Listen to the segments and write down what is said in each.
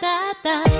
tá, tá.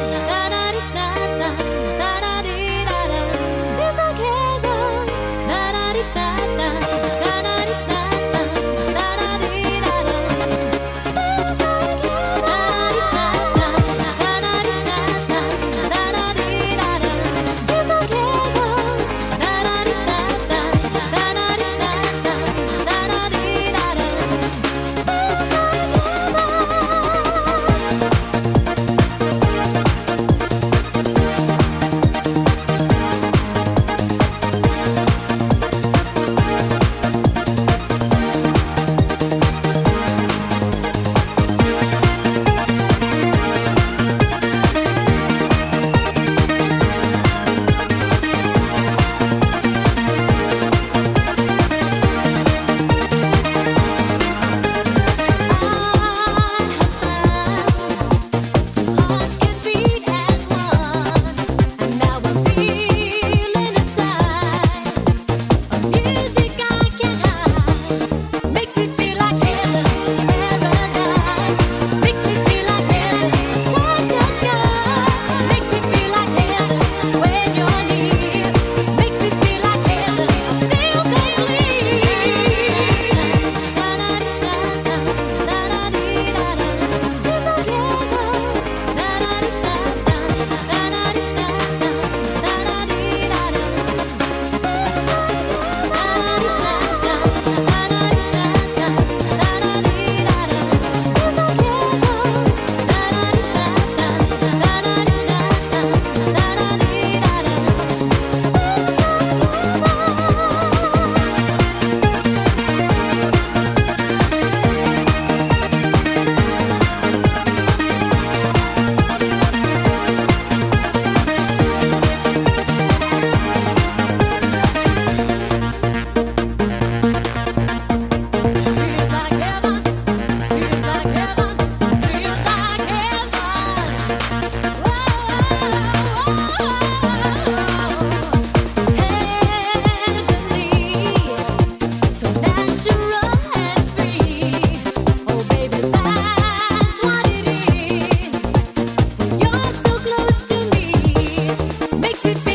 see.